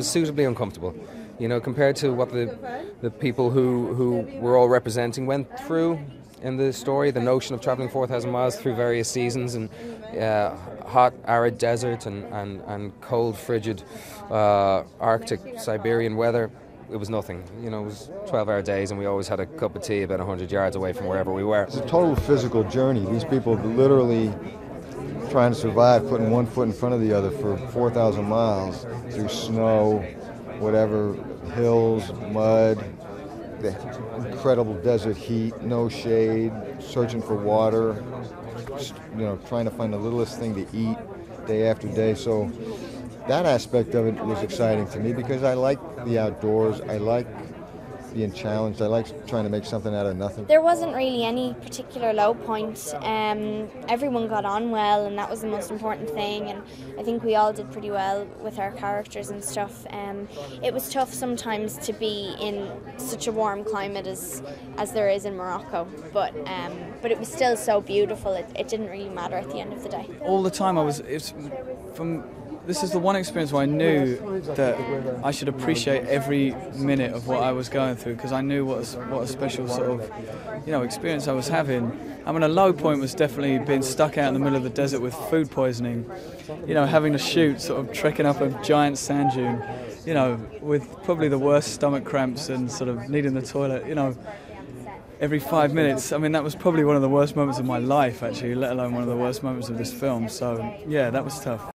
suitably uncomfortable. You know, compared to what the the people who who we're all representing went through in the story, the notion of traveling 4,000 miles through various seasons and uh, hot, arid desert and, and, and cold, frigid uh, Arctic, Siberian weather, it was nothing. You know, it was 12 hour days and we always had a cup of tea about 100 yards away from wherever we were. It's a total physical journey. These people literally trying to survive, putting one foot in front of the other for 4,000 miles through snow, whatever, hills, mud, the incredible desert heat, no shade, searching for water, you know, trying to find the littlest thing to eat day after day. So that aspect of it was exciting to me because I like the outdoors. I like being challenged. I like trying to make something out of nothing. There wasn't really any particular low point. Um, everyone got on well, and that was the most important thing. And I think we all did pretty well with our characters and stuff. Um, it was tough sometimes to be in such a warm climate as as there is in Morocco, but um, but it was still so beautiful. It, it didn't really matter at the end of the day. All the time, I was it's from this is the one experience where I knew that I should appreciate every minute of what I was going through because I knew what a, what a special sort of you know experience I was having. I mean, a low point was definitely being stuck out in the middle of the desert with food poisoning. You know, having to shoot, sort of trekking up a giant sand dune. You know, with probably the worst stomach cramps and sort of needing the toilet. You know every five minutes. I mean, that was probably one of the worst moments of my life, actually, let alone one of the worst moments of this film. So, yeah, that was tough.